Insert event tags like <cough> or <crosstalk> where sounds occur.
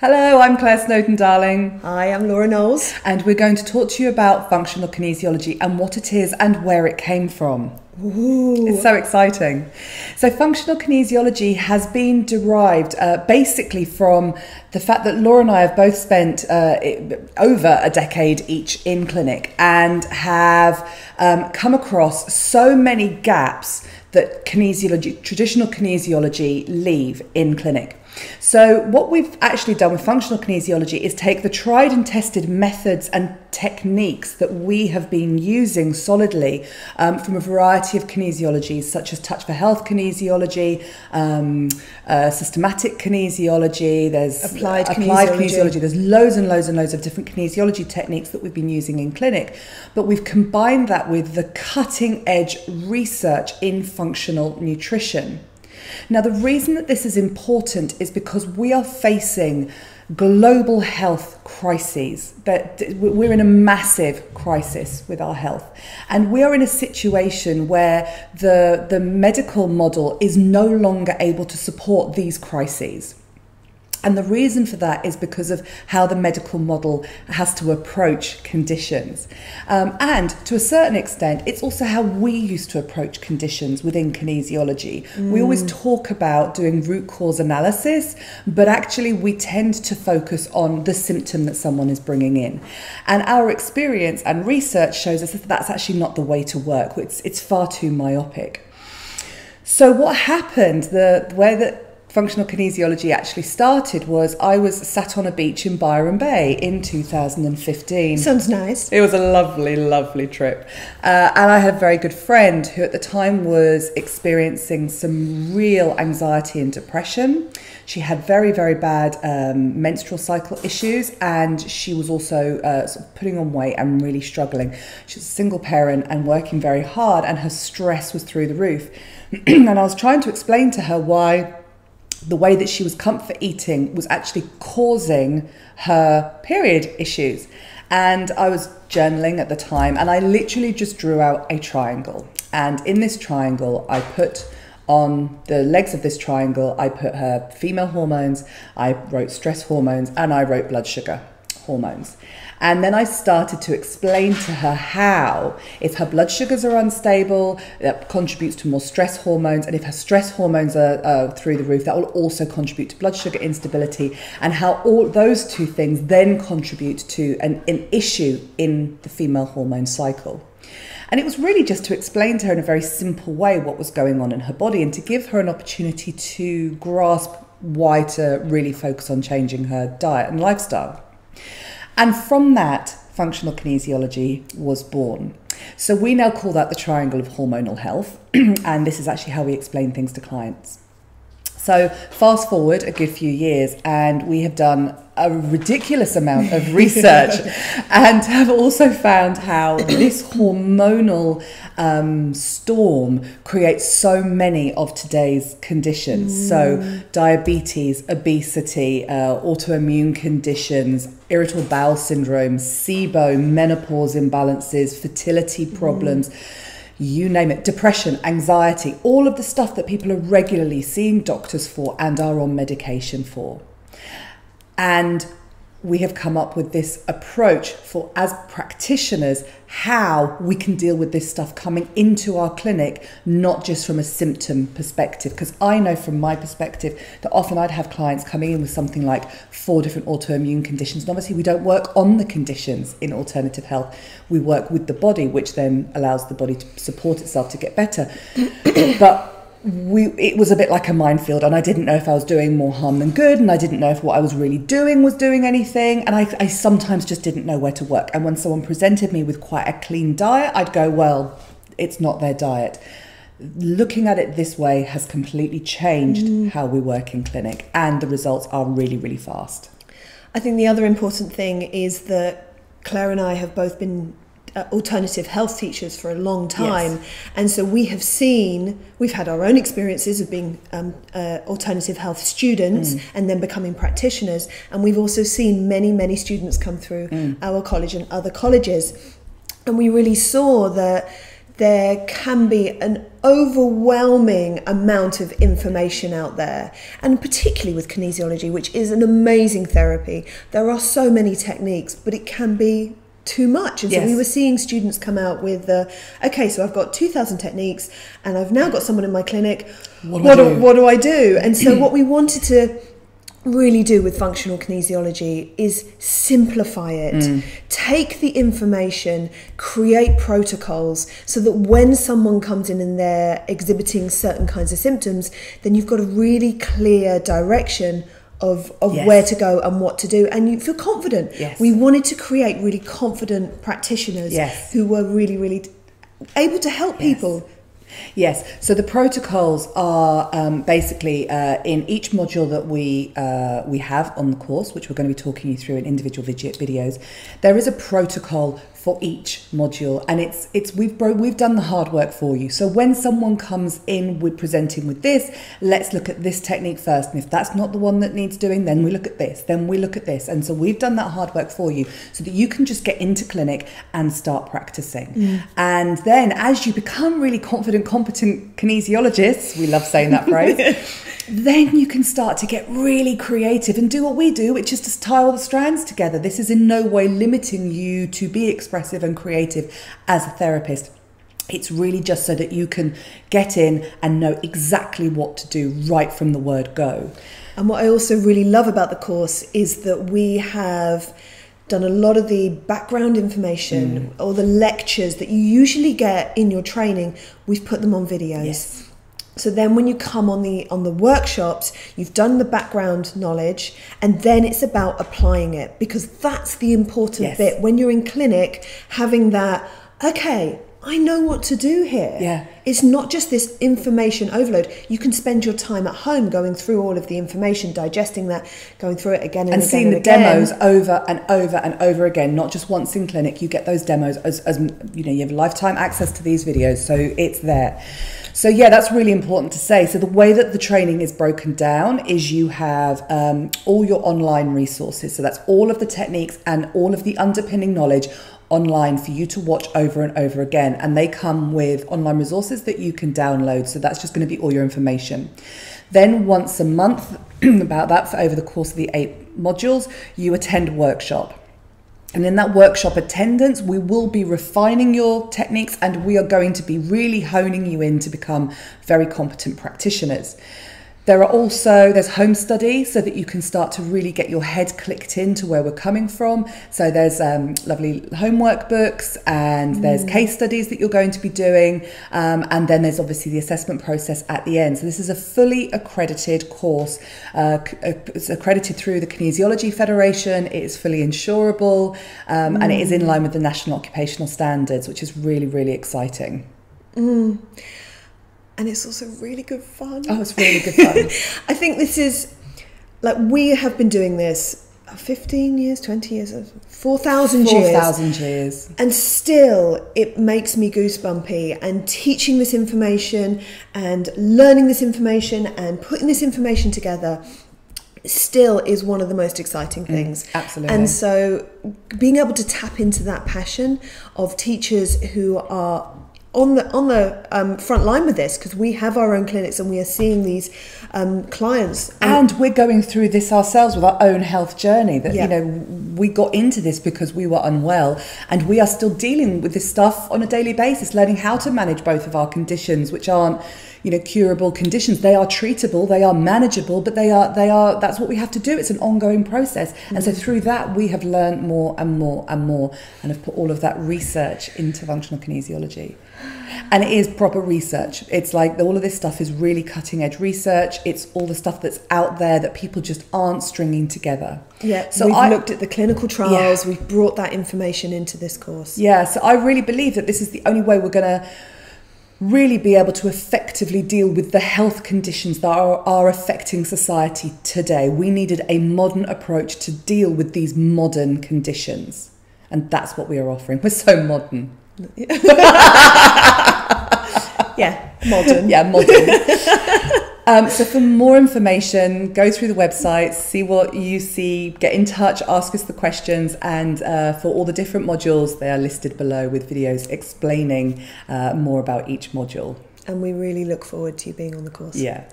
Hello, I'm Claire Snowden Darling. Hi, I'm Laura Knowles. And we're going to talk to you about functional kinesiology and what it is and where it came from. Ooh. It's so exciting. So, functional kinesiology has been derived uh, basically from the fact that Laura and I have both spent uh, over a decade each in clinic and have um, come across so many gaps that kinesiology, traditional kinesiology, leave in clinic. So, what we've actually done with functional kinesiology is take the tried and tested methods and techniques that we have been using solidly um, from a variety of kinesiologies, such as touch for health kinesiology, um, uh, systematic kinesiology, there's applied, applied kinesiology. kinesiology, there's loads and loads and loads of different kinesiology techniques that we've been using in clinic, but we've combined that with the cutting edge research in functional nutrition. Now, the reason that this is important is because we are facing global health crises. That we're in a massive crisis with our health, and we are in a situation where the the medical model is no longer able to support these crises. And the reason for that is because of how the medical model has to approach conditions. Um, and to a certain extent, it's also how we used to approach conditions within kinesiology. Mm. We always talk about doing root cause analysis, but actually, we tend to focus on the symptom that someone is bringing in. And our experience and research shows us that that's actually not the way to work, it's, it's far too myopic. So, what happened, the way that functional kinesiology actually started was I was sat on a beach in Byron Bay in 2015. Sounds nice. It was a lovely, lovely trip. Uh, and I had a very good friend who at the time was experiencing some real anxiety and depression. She had very, very bad um, menstrual cycle issues and she was also uh, sort of putting on weight and really struggling. She was a single parent and working very hard, and her stress was through the roof. <clears throat> and I was trying to explain to her why the way that she was comfort eating was actually causing her period issues. And I was journaling at the time, and I literally just drew out a triangle. And in this triangle, I put on the legs of this triangle, I put her female hormones, I wrote stress hormones, and I wrote blood sugar hormones. And then I started to explain to her how, if her blood sugars are unstable, that contributes to more stress hormones. And if her stress hormones are uh, through the roof, that will also contribute to blood sugar instability. And how all those two things then contribute to an, an issue in the female hormone cycle. And it was really just to explain to her in a very simple way what was going on in her body and to give her an opportunity to grasp why to really focus on changing her diet and lifestyle. And from that, functional kinesiology was born. So we now call that the triangle of hormonal health, <clears throat> and this is actually how we explain things to clients. So, fast forward a good few years, and we have done a ridiculous amount of <laughs> research and have also found how <coughs> this hormonal um, storm creates so many of today's conditions. Mm. So, diabetes, obesity, uh, autoimmune conditions, irritable bowel syndrome, SIBO, menopause imbalances, fertility problems. Mm you name it, depression, anxiety, all of the stuff that people are regularly seeing doctors for and are on medication for. And we have come up with this approach for as practitioners how we can deal with this stuff coming into our clinic not just from a symptom perspective. Because i know from my perspective that often i'd have clients coming in with something like four different autoimmune conditions. And obviously we don't work on the conditions in alternative health. We work with the body which then allows the body to support itself to get better. <clears throat> But we it was a bit like a minefield and I didn't know if I was doing more harm than good and I didn't know if what I was really doing was doing anything and I, I sometimes just didn't know where to work. And when someone presented me with quite a clean diet I'd go well it's not their diet. Looking at it this way has completely changed mm. how we work in clinic and the results are really really fast. I think the other important thing is that Claire and I have both been uh, alternative health teachers for a long time. Yes. And so we have seen, we've had our own experiences of being um, uh, alternative health students mm. and then becoming practitioners. And we've also seen many, many students come through mm. our college and other colleges. And we really saw that there can be an overwhelming amount of information out there, and particularly with kinesiology, which is an amazing therapy. There are so many techniques, but it can be too much. And so Yes. we were seeing students come out with, uh, okay, so I've got 2,000 techniques, and I've now got someone in my clinic. What do I do? what do I do? And so <clears throat> what we wanted to really do with functional kinesiology is simplify it. Mm. Take the information, create protocols so that when someone comes in and they're exhibiting certain kinds of symptoms, then you've got a really clear direction of, of Yes. where to go and what to do and you feel confident. Yes. We wanted to create really confident practitioners Yes. who were really, really able to help people. Yes, so the protocols are um, basically uh, in each module that we uh, we have on the course, which we're going to be talking you through in individual vid- videos. There is a protocol for each module, and it's it's we've bro- we've done the hard work for you. So when someone comes in with presenting with this, let's look at this technique first, and if that's not the one that needs doing, then we look at this, then we look at this, and so we've done that hard work for you, so that you can just get into clinic and start practicing, mm. and then as you become really confident, competent kinesiologists, we love saying that phrase. <laughs> Then you can start to get really creative and do what we do, which is to tie all the strands together. This is in no way limiting you to be expressive and creative as a therapist. It's really just so that you can get in and know exactly what to do right from the word go. And what I also really love about the course is that we have done a lot of the background information Mm. or the lectures that you usually get in your training, we've put them on videos. Yes. So then when you come on the on the workshops, you've done the background knowledge and then it's about applying it because that's the important Yes. bit when you're in clinic having that okay, I know what to do here. Yeah. It's not just this information overload. You can spend your time at home going through all of the information, digesting that, going through it again and, and again seeing and the again. demos over and over and over again, not just once in clinic. You get those demos as, as you know, you have lifetime access to these videos, so it's there. So yeah, that's really important to say. So the way that the training is broken down is you have um, all your online resources. So that's all of the techniques and all of the underpinning knowledge online for you to watch over and over again and they come with online resources that you can download so that's just going to be all your information then once a month <clears throat> about that for over the course of the eight modules you attend workshop and in that workshop attendance, we will be refining your techniques and we are going to be really honing you in to become very competent practitioners. There are also there's home study so that you can start to really get your head clicked into where we're coming from. So there's um, lovely homework books and there's case studies that you're going to be doing, um, and then there's obviously the assessment process at the end. So this is a fully accredited course. Uh, uh, it's accredited through the Kinesiology Federation. It is fully insurable, um, and it is in line with the National Occupational Standards, which is really really exciting. And it's also really good fun. Oh, it's really good fun. <laughs> I think this is like we have been doing this 15 years, 20 years, 4,000 Four years. thousand years. And still, it makes me goosebumpy. And teaching this information and learning this information and putting this information together still is one of the most exciting mm, things. absolutely. And so, being able to tap into that passion of teachers who are on the on the um, front line with this because we have our own clinics and we are seeing these um, clients And we're going through this ourselves with our own health journey. That Yeah. you know, we got into this because we were unwell, and we are still dealing with this stuff on a daily basis, learning how to manage both of our conditions, which aren't, you know, curable conditions. They are treatable, they are manageable, but they are they are. That's what we have to do. It's an ongoing process, and so mm. through that, we have learned more and more and more, and have put all of that research into functional kinesiology. And it is proper research. It's like all of this stuff is really cutting edge research. It's all the stuff that's out there that people just aren't stringing together. yeah So we've I looked at the clinical trials yeah. we've brought that information into this course yeah. So I really believe that this is the only way we're going to really be able to effectively deal with the health conditions that are, are affecting society today. We needed a modern approach to deal with these modern conditions, and that's what we are offering. We're so modern. <laughs> yeah modern yeah, modern. <laughs> Um, so for more information, go through the website, see what you see, get in touch, ask us the questions, and uh, for all the different modules, they are listed below with videos explaining uh, more about each module. And we really look forward to you being on the course. Yeah.